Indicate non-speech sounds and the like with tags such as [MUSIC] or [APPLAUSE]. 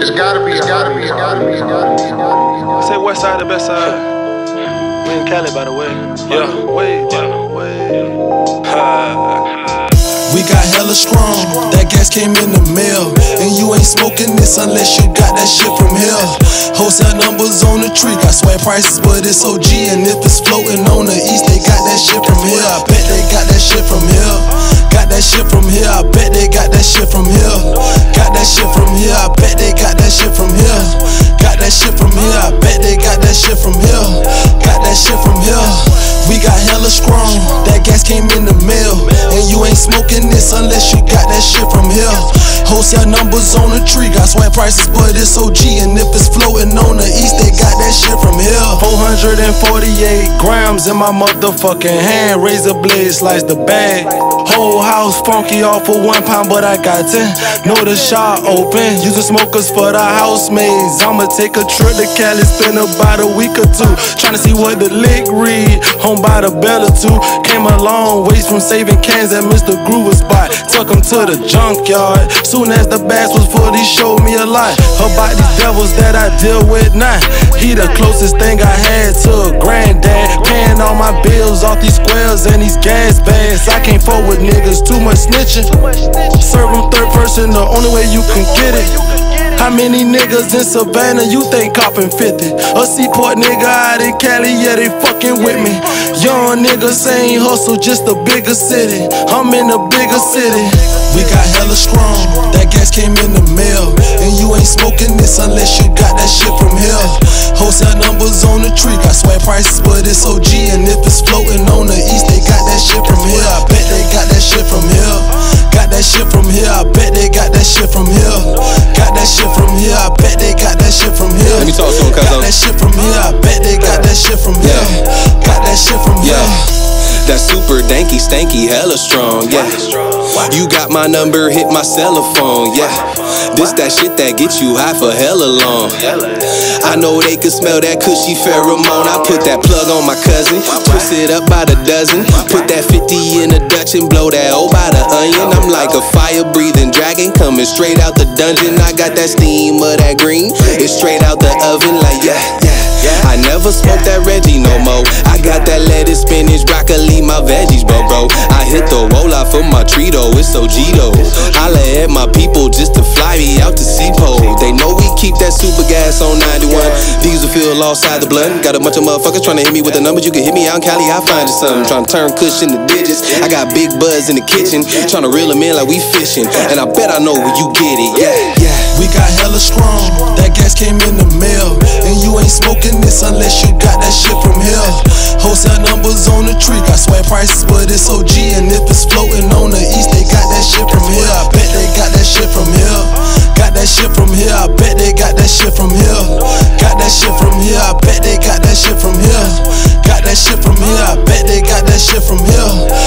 It's gotta be, it's gotta be, it's gotta be, it's gotta be, it's gotta be. Say west side, the best side. We in Cali, by the way. Yeah, way, yeah, way. [LAUGHS] We got hella strong, that gas came in the mail. And you ain't smoking this unless you got that shit from here. Wholesale numbers on the tree, got swag prices, but it's OG. And if it's floating on the east, they got that shit from here. I bet they got that shit from here. Got that shit from here, I bet they got that shit from here. Got that shit from here, I bet they got that shit from here. Got that shit from here, I bet they got that shit from here. Got that shit from here. We got hella strong, that gas came in the mail. And you ain't smoking this unless you got that shit from here. Wholesale numbers on the tree, got swag prices, but it's OG. And if it's floating on the east, they got that shit from here. 448 grams in my motherfucking hand. Razor blade slice the bag. Whole house funky off for one pound, but I got 10. Know the shop open. Using smokers for the housemaids. I'ma take a trip to Cali, spend about a week or two. Tryna see what the lick read. Home by the bell or two. Came a long ways from saving cans at Mr. Groover spot. Took him to the junkyard. Soon as the bass was full, he showed me a lot. About these devils that I deal with now. He the closest thing I had to a granddad. Paying all my bills off these squares and these gas bags. I can't with niggas, too much snitching. Serve them third person, the only way you can get it. How many niggas in Savannah you think copping 50? A Seaport nigga out in Cali, yeah, they fucking with me. Young niggas ain't hustle, just a bigger city. I'm in a bigger city. We got hella strong, that gas came in the mail. And you ain't smoking this unless you got that shit from here. Wholesale numbers on the tree, got swag prices, but it's OG. And if it's floating on the east, shit from here. Got that shit from here, I bet they got that shit from here. Let me talk to him, cuz Got that shit from here, I bet they got that shit from here. Got That super danky, stanky, hella strong, yeah. You got my number, hit my cell phone, yeah. This that shit that gets you high for hella long. I know they can smell that cushy pheromone. I put that plug on my cousin, twist it up by the dozen. Put that 50 in a Dutch and blow that O by the onion. I'm like a fire breathing dragon coming straight out the dungeon. I got that steam of that green, it's straight out the oven, like yeah, yeah. Never smoke that Reggie no more. I got that lettuce, spinach, broccoli, my veggies, bro, bro. I hit the roll out for my Trito, it's though. Holla at my people just to fly me out to Seapole. They know we keep that super gas on 91. Diesel fuel outside the blunt. Got a bunch of motherfuckers trying to hit me with the numbers. You can hit me out in Cali, I'll find you something. Trying to turn kush into digits. I got big buzz in the kitchen, trying to reel them in like we fishing. And I bet I know where you get it, yeah, yeah. We got hella strong, that gas came in ain't smoking this unless you got that shit from here. Wholesale numbers on the tree, got swag prices, but it's OG. And if it's floating on the east, they got that shit from here. I bet they got that shit from here. Got that shit from here, I bet they got that shit from here. Got that shit from here, I bet they got that shit from here. Got that shit from here, I bet they got that shit from here. Got that shit from here.